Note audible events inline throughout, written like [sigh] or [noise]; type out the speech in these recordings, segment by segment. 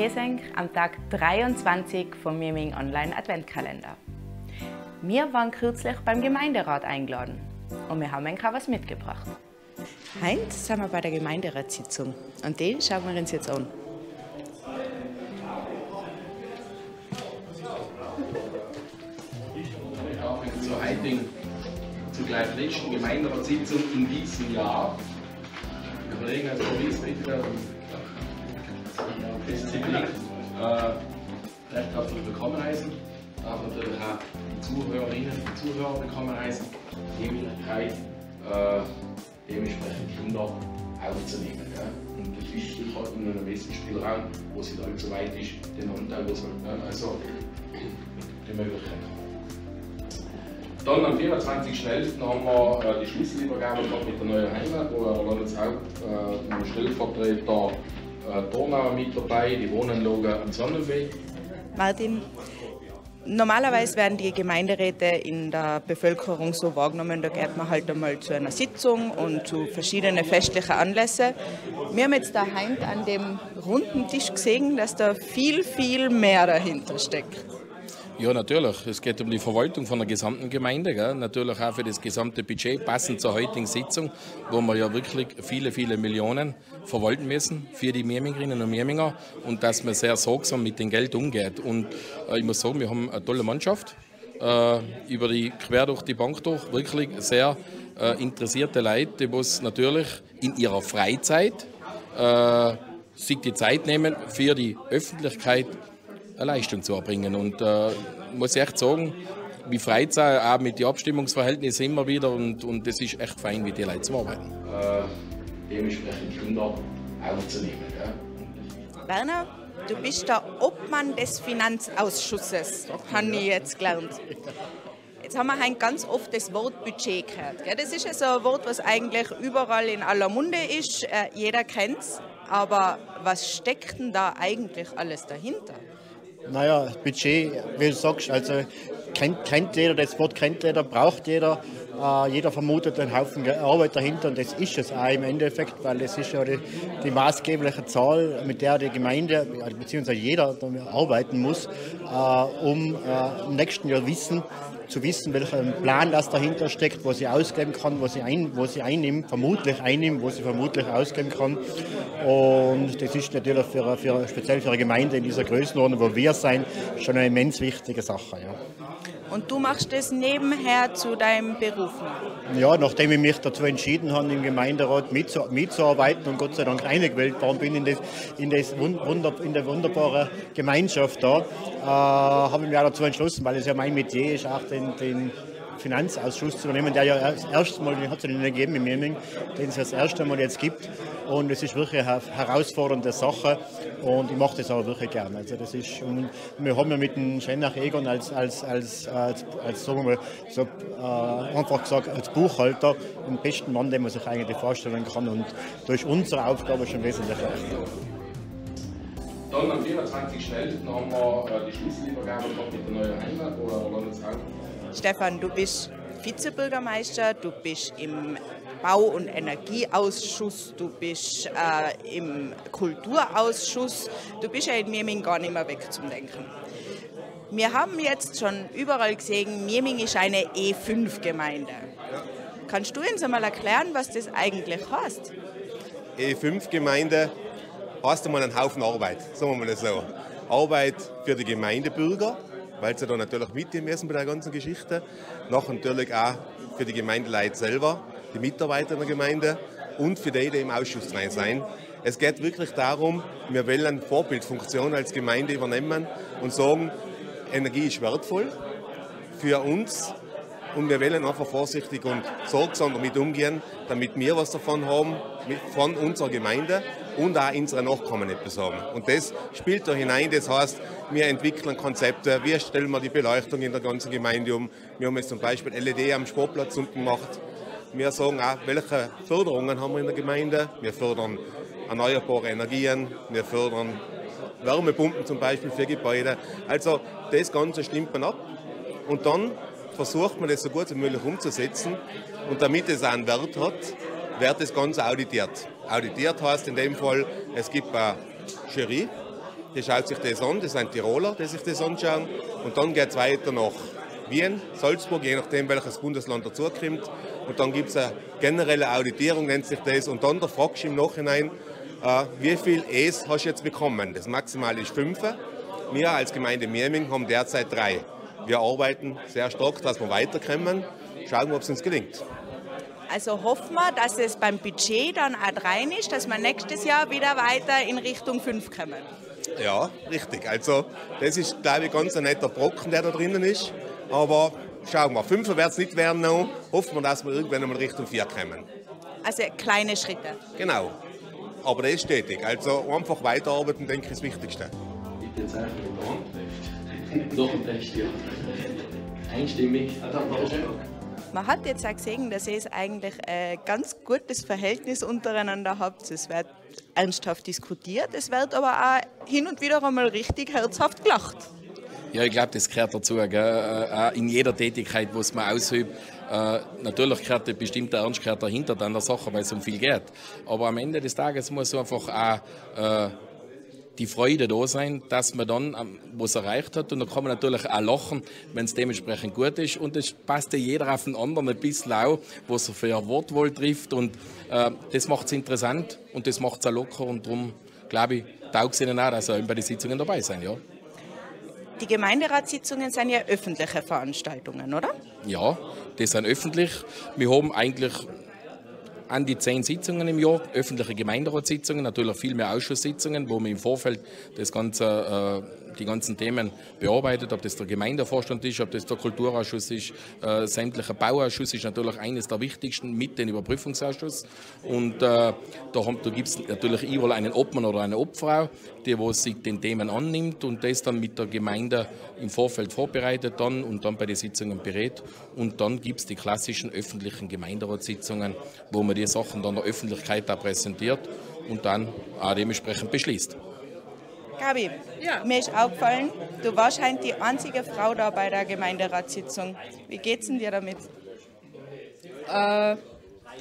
Grüßenk am Tag 23 vom Mirming Online Adventkalender. Wir waren kürzlich beim Gemeinderat eingeladen und wir haben ein was mitgebracht. Heute sind wir bei der Gemeinderatssitzung und den schauen wir uns jetzt an. Zur heutigen, zugleich letzten Gemeinderatssitzung in diesem Jahr. Wir überlegen also, wie es bitte Disziplin äh, recht herzlich willkommen heißen. Darf natürlich auch die Zuhörerinnen und Zuhörer willkommen heißen. Die Möglichkeit, äh, dementsprechend Kinder aufzunehmen. Ja? Und das ist durchaus in einem gewissen Spielraum, wo es nicht allzu weit ist, den Anteil, wo man also die Möglichkeit haben. Dann am 24.11. haben wir äh, die Schlüsselübergabe mit der neuen Heimat, wo der Landeshaupt äh, Stellvertreter äh, Donau mit dabei, die Wohnanlage am Sonnenweg. Martin, Normalerweise werden die Gemeinderäte in der Bevölkerung so wahrgenommen, da geht man halt einmal zu einer Sitzung und zu verschiedenen festlichen Anlässen. Wir haben jetzt daheim an dem runden Tisch gesehen, dass da viel, viel mehr dahinter steckt. Ja, natürlich. Es geht um die Verwaltung von der gesamten Gemeinde. Gell? Natürlich auch für das gesamte Budget, passend zur heutigen Sitzung, wo wir ja wirklich viele, viele Millionen verwalten müssen für die Mehrmingerinnen und Mehrminger und dass man sehr sorgsam mit dem Geld umgeht. Und äh, ich muss sagen, wir haben eine tolle Mannschaft. Äh, über die quer durch die Bank durch wirklich sehr äh, interessierte Leute, die muss natürlich in ihrer Freizeit äh, sich die Zeit nehmen für die Öffentlichkeit Leistung zu erbringen. Und äh, muss ich echt sagen, wie Freizeit, auch mit den Abstimmungsverhältnissen immer wieder und, und das ist echt fein, mit den Leuten zu arbeiten. Äh, dementsprechend Kinder aufzunehmen. Ja. Werner, du bist der Obmann des Finanzausschusses, habe ich jetzt gelernt. Jetzt haben wir ganz oft das Wort Budget gehört. Das ist ja so ein Wort, was eigentlich überall in aller Munde ist. Äh, jeder kennt es. Aber was steckt denn da eigentlich alles dahinter? Naja, Budget, wie du sagst, also kennt, kennt jeder, das Wort kennt jeder, braucht jeder. Äh, jeder vermutet einen Haufen Arbeit dahinter und das ist es auch im Endeffekt, weil das ist ja die, die maßgebliche Zahl, mit der die Gemeinde bzw. jeder arbeiten muss, äh, um äh, im nächsten Jahr wissen, zu wissen, welcher Plan das dahinter steckt, wo sie ausgeben kann, wo sie, ein, wo sie einnimmt, vermutlich einnimmt, wo sie vermutlich ausgeben kann. Und das ist natürlich für, für, speziell für eine Gemeinde in dieser Größenordnung, wo wir sein, schon eine immens wichtige Sache. Ja. Und du machst das nebenher zu deinem Beruf? Ja, nachdem ich mich dazu entschieden habe, im Gemeinderat mitzuarbeiten und Gott sei Dank eingewählt worden bin in, das, in, das Wunder, in der wunderbaren Gemeinschaft da, äh, habe ich mich auch dazu entschlossen, weil es ja mein Metier ist, auch den, den Finanzausschuss zu übernehmen, der ja das erste Mal, den hat es ja nicht gegeben in Memming, den es das erste Mal jetzt gibt. Und es ist wirklich eine herausfordernde Sache und ich mache das auch wirklich gerne. Also das ist, wir haben ja mit dem Schenach Egon als, als, als, als, als sagen wir mal, so, äh, einfach gesagt, als Buchhalter den besten Mann, den man sich eigentlich vorstellen kann. Und da ist unsere Aufgabe schon wesentlich leichter. Dann am 24.11. haben wir äh, die Schlüsselübergabe mit der neuen Heimat, wo er Landeshaus Stefan, du bist Vizebürgermeister, du bist im Bau- und Energieausschuss, du bist äh, im Kulturausschuss, du bist ja in Mirming gar nicht mehr wegzudenken. Wir haben jetzt schon überall gesehen, Mirming ist eine E5-Gemeinde. Kannst du uns einmal erklären, was das eigentlich heißt? E5-Gemeinde heißt einmal einen Haufen Arbeit, sagen wir mal so. Arbeit für die Gemeindebürger, weil sie da natürlich mitgehen müssen bei der ganzen Geschichte. Noch natürlich auch für die Gemeindeleute selber, die Mitarbeiter in der Gemeinde und für die, die im Ausschuss rein sein. Es geht wirklich darum, wir wollen Vorbildfunktion als Gemeinde übernehmen und sagen, Energie ist wertvoll für uns und wir wollen einfach vorsichtig und sorgsam damit umgehen, damit wir was davon haben von unserer Gemeinde und auch unsere Nachkommen etwas haben. Und das spielt da hinein. Das heißt, wir entwickeln Konzepte, wie stellen wir die Beleuchtung in der ganzen Gemeinde um. Wir haben jetzt zum Beispiel LED am Sportplatz unten gemacht. Wir sagen auch, welche Förderungen haben wir in der Gemeinde. Wir fördern erneuerbare Energien, wir fördern Wärmepumpen zum Beispiel für Gebäude. Also das Ganze stimmt man ab. Und dann versucht man das so gut wie möglich umzusetzen. Und damit es einen Wert hat, wird das Ganze auditiert. Auditiert heißt in dem Fall, es gibt eine Jury, die schaut sich das an, das sind Tiroler, die sich das anschauen. Und dann geht es weiter nach Wien, Salzburg, je nachdem welches Bundesland dazukommt. Und dann gibt es eine generelle Auditierung, nennt sich das. Und dann da fragst du im Nachhinein, äh, wie viel E's hast du jetzt bekommen? Das Maximal ist fünf. Wir als Gemeinde Mirming haben derzeit drei. Wir arbeiten sehr stark, dass wir weiterkommen. Schauen, ob es uns gelingt. Also hoffen wir, dass es beim Budget dann auch rein ist, dass wir nächstes Jahr wieder weiter in Richtung 5 kommen. Ja, richtig. Also das ist, glaube ich, ganz ein netter Brocken, der da drinnen ist. Aber schauen wir, 5 wird es nicht werden noch. Hoffen wir, dass wir irgendwann einmal Richtung 4 kommen. Also kleine Schritte. Genau. Aber das ist stetig. Also einfach weiterarbeiten, denke ich, ist das Wichtigste. Bitte Hand recht. Noch ein recht, ja. Einstimmig. Man hat jetzt auch gesehen, dass ihr eigentlich ein ganz gutes Verhältnis untereinander habt. Es wird ernsthaft diskutiert, es wird aber auch hin und wieder einmal richtig herzhaft gelacht. Ja, ich glaube, das gehört dazu. Gell? Äh, in jeder Tätigkeit, die man ausübt, äh, natürlich gehört ein bestimmter Ernst gehört dahinter an der Sache, weil es um viel geht. Aber am Ende des Tages muss einfach auch äh, die Freude da sein, dass man dann ähm, was erreicht hat. Und dann kann man natürlich auch lachen, wenn es dementsprechend gut ist. Und es passt ja jeder auf den anderen ein bisschen auch, was er für ein Wortwohl trifft. Und äh, das macht es interessant und das macht es auch locker. Und darum, glaube ich, taugt es ihnen auch, dass sie bei den Sitzungen dabei sein. Ja. Die Gemeinderatssitzungen sind ja öffentliche Veranstaltungen, oder? Ja, die sind öffentlich. Wir haben eigentlich an die zehn Sitzungen im Jahr, öffentliche Gemeinderatssitzungen, natürlich viel mehr Ausschusssitzungen, wo man im Vorfeld das ganze, äh, die ganzen Themen bearbeitet, ob das der Gemeindevorstand ist, ob das der Kulturausschuss ist, äh, sämtlicher Bauausschuss ist natürlich eines der wichtigsten mit dem Überprüfungsausschuss. Und äh, da, da gibt es natürlich überall einen Obmann oder eine Obfrau, die wo sich den Themen annimmt und das dann mit der Gemeinde im Vorfeld vorbereitet dann und dann bei den Sitzungen berät. Und dann gibt es die klassischen öffentlichen Gemeinderatssitzungen, wo man die Sachen dann der Öffentlichkeit auch präsentiert und dann auch dementsprechend beschließt. Gabi, ja. mir ist aufgefallen, du warst halt die einzige Frau da bei der Gemeinderatssitzung. Wie geht's denn dir damit? Äh,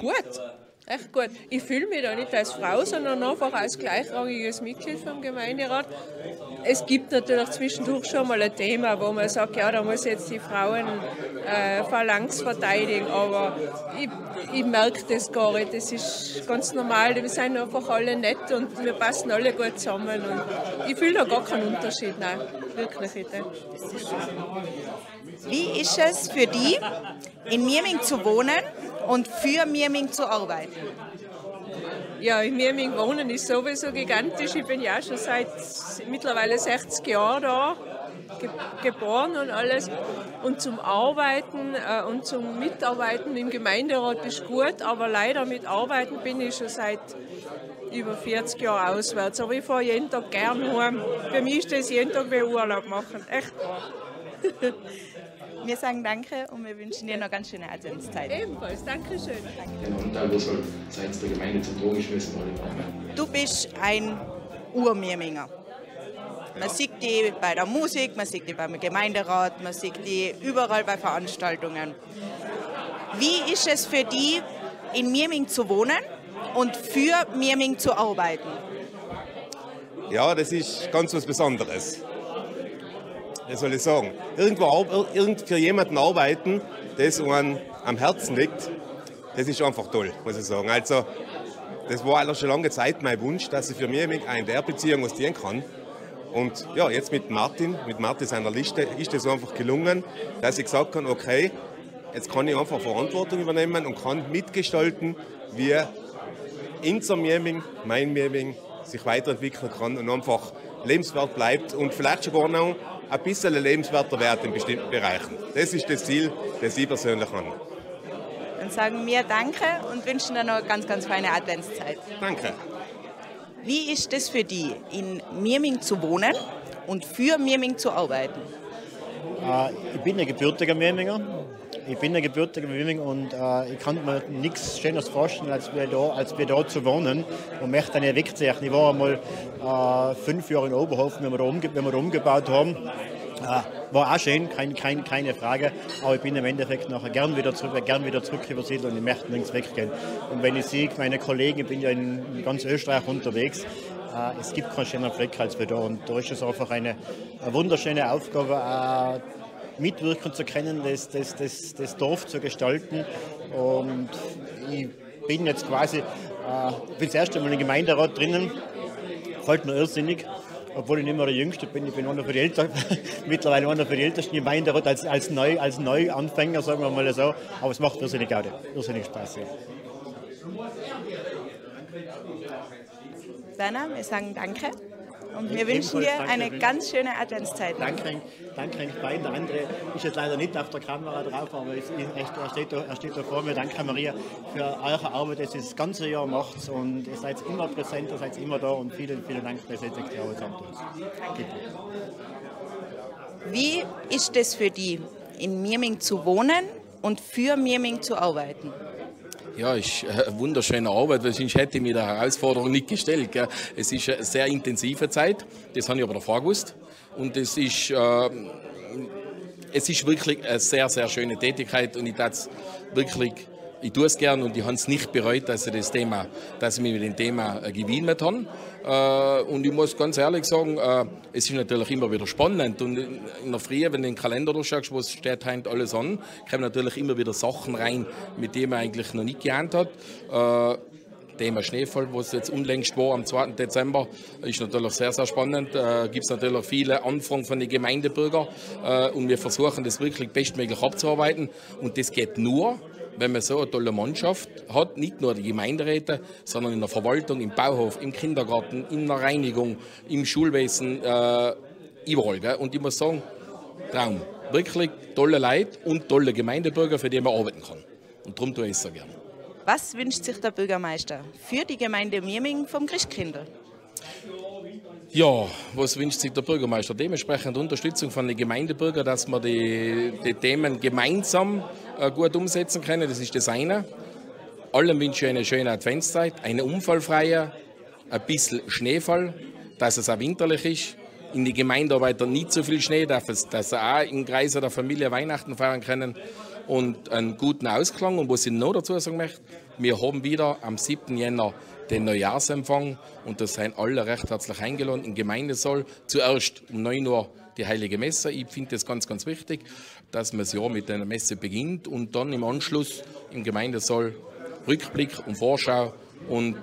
gut. Echt gut. Ich fühle mich da nicht als Frau, sondern einfach als gleichrangiges Mitglied vom Gemeinderat. Es gibt natürlich zwischendurch schon mal ein Thema, wo man sagt, ja, da muss jetzt die Frauen äh, Phalanx verteidigen, aber ich, ich merke das gar nicht. Das ist ganz normal. Wir sind einfach alle nett und wir passen alle gut zusammen. Und ich fühle da gar keinen Unterschied. Nein, wirklich nicht. Wie ist es für die, in Mirming zu wohnen und für Mirming zu arbeiten? Ja, in Mirming wohnen ist sowieso gigantisch. Ich bin ja schon seit mittlerweile 60 Jahren da, ge geboren und alles. Und zum Arbeiten äh, und zum Mitarbeiten im Gemeinderat ist gut, aber leider mit Arbeiten bin ich schon seit über 40 Jahren auswärts. Aber ich fahre jeden Tag gern heim. Für mich ist das jeden Tag wie Urlaub machen. Echt wahr. [laughs] Wir sagen Danke und wir wünschen dir noch ganz schöne Adventszeit. Ebenfalls, Dankeschön. Genau, und da, wo soll seitens der Gemeinde zum Drogen geschmissen wurde. Du bist ein Urmirminger. Man sieht die bei der Musik, man sieht die beim Gemeinderat, man sieht die überall bei Veranstaltungen. Wie ist es für die, in Mirming zu wohnen und für Mirming zu arbeiten? Ja, das ist ganz was Besonderes wie soll ich sagen, irgendwo irgend für jemanden arbeiten, das einem am Herzen liegt, das ist einfach toll, muss ich sagen. Also, das war alles schon lange Zeit mein Wunsch, dass ich für mich in der Beziehung was dienen kann. Und ja, jetzt mit Martin, mit Martin seiner Liste, ist es einfach gelungen, dass ich gesagt habe, okay, jetzt kann ich einfach Verantwortung übernehmen und kann mitgestalten, wie unser Mieming, mein Mieming, sich weiterentwickeln kann und einfach lebenswert bleibt und vielleicht sogar noch ein bisschen lebenswerter Wert in bestimmten Bereichen. Das ist das Ziel, das ich persönlich habe. Dann sagen wir Danke und wünschen dir noch eine ganz, ganz feine Adventszeit. Danke. Wie ist es für die, in Mirming zu wohnen und für Mirming zu arbeiten? Äh, ich bin ein gebürtiger Mirminger. Ich bin ein gebürtiger Mirming und äh, ich kann mir nichts Schöneres vorstellen, als wir da, als wir da zu wohnen und möchte dann wegziehen. Ich war einmal äh, fünf Jahre in Oberhofen, wenn wir da, umge wenn wir da umgebaut haben. Äh, war auch schön, kein, kein, keine Frage, aber ich bin im Endeffekt nachher gern wieder zurück, gern wieder zurück übersiedelt und ich möchte nirgends weggehen. Und wenn ich sehe, meine Kollegen, ich bin ja in ganz Österreich unterwegs, Äh, es gibt keinen schönen Fleck als wir da. Und da ist es einfach eine, eine wunderschöne Aufgabe, äh, mitwirken zu können, das, das, das, das Dorf zu gestalten. Und ich bin jetzt quasi, äh, bin das erste Mal im Gemeinderat drinnen, fällt mir irrsinnig obwohl ich nicht mehr der Jüngste bin, ich bin einer für die Ältesten, [laughs] mittlerweile einer für die Ältesten Gemeinderat als, als, Neu, als Neuanfänger, sagen wir mal so. Aber es macht irrsinnig, Gaude, irrsinnig Spaß. Werner, wir sagen Danke. Und wir wünschen dir eine ganz schöne Adventszeit. Danke, danke beiden. Der andere ist jetzt leider nicht auf der Kamera drauf, aber er steht da, er steht da vor mir. Danke, Maria, für eure Arbeit, dass ihr das ganze Jahr macht. Und ihr seid immer präsent, ihr seid immer da. Und vielen, vielen Dank, dass ihr jetzt die Arbeit Danke. Wie ist es für die, in Mirming zu wohnen und für Mirming zu arbeiten? Ja, ist eine wunderschöne Arbeit, weil sonst hätte ich mir die Herausforderung nicht gestellt. Gell. Es ist eine sehr intensive Zeit, das habe ich aber davor gewusst. Und es ist, äh, es ist wirklich eine sehr, sehr schöne Tätigkeit und ich das wirklich ich tue es gern und ich habe es nicht bereut, dass ich, das Thema, dass ich mich mit dem Thema äh, gewidmet habe. Äh, und ich muss ganz ehrlich sagen, äh, es ist natürlich immer wieder spannend. Und in der Früh, wenn du den Kalender durchschaust, wo es steht heute alles an, kommen natürlich immer wieder Sachen rein, mit denen man eigentlich noch nicht geahnt hat. Thema Schneefall, was jetzt unlängst war, am 2. Dezember, ist natürlich sehr, sehr spannend. Äh, Gibt es natürlich viele Anfragen von den Gemeindebürgern äh, und wir versuchen das wirklich bestmöglich abzuarbeiten. Und das geht nur, wenn man so eine tolle Mannschaft hat, nicht nur die Gemeinderäte, sondern in der Verwaltung, im Bauhof, im Kindergarten, in der Reinigung, im Schulwesen, äh, überall. Gell? Und ich muss sagen, Traum. Wirklich tolle Leute und tolle Gemeindebürger, für die man arbeiten kann. Und darum tue ich es so gerne. Was wünscht sich der Bürgermeister für die Gemeinde Mirming vom Christkindl? Ja, was wünscht sich der Bürgermeister? Dementsprechend Unterstützung von den Gemeindebürgern, dass wir die, die Themen gemeinsam gut umsetzen können. Das ist das eine. Allen wünsche ich eine schöne Adventszeit, eine unfallfreie, ein bisschen Schneefall, dass es auch winterlich ist. In die Gemeindearbeit nicht so viel Schnee, dass, dass sie auch im Kreis der Familie Weihnachten feiern können und einen guten Ausklang. Und was ich noch dazu sagen möchte, wir haben wieder am 7. Jänner den Neujahrsempfang und da sind alle recht herzlich eingeladen im Gemeindesaal. Zuerst um 9 Uhr die Heilige Messe. Ich finde das ganz, ganz wichtig, dass man das Jahr mit der Messe beginnt und dann im Anschluss im Gemeindesaal Rückblick und Vorschau und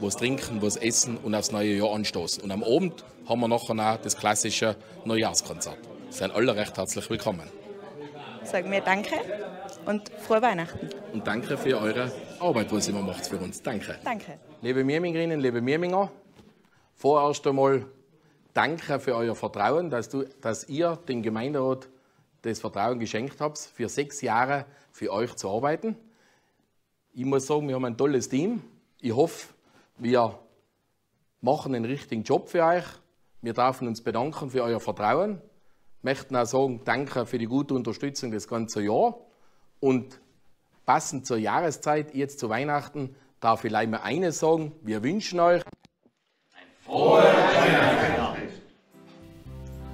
was trinken, was essen und aufs neue Jahr anstoßen. Und am Abend haben wir nachher auch das klassische Neujahrskonzert. Seien alle recht herzlich willkommen. Sagen wir Danke und frohe Weihnachten. Und danke für eure Arbeit, was ihr immer macht für uns. Danke. Danke. Liebe Mirmingerinnen, liebe Mirminger, vorerst einmal danke für euer Vertrauen, dass, du, dass ihr den Gemeinderat das Vertrauen geschenkt habt, für sechs Jahre für euch zu arbeiten. Ich muss sagen, wir haben ein tolles Team. Ich hoffe, wir machen einen richtigen Job für euch. Wir dürfen uns bedanken für euer Vertrauen. Möchten auch sagen, danke für die gute Unterstützung das ganze Jahr. Und passend zur Jahreszeit, jetzt zu Weihnachten, darf ich leider eines sagen. Wir wünschen euch ein frohes.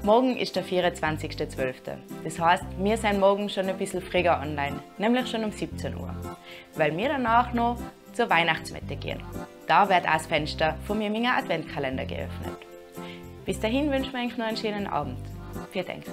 Morgen ist der 24.12. Das heißt, wir sind morgen schon ein bisschen früher online, nämlich schon um 17 Uhr, weil wir danach noch zur Weihnachtsmette gehen. Da wird auch das Fenster vom Mirminger Adventkalender geöffnet. Bis dahin wünschen wir euch noch einen schönen Abend. Vielen Dank.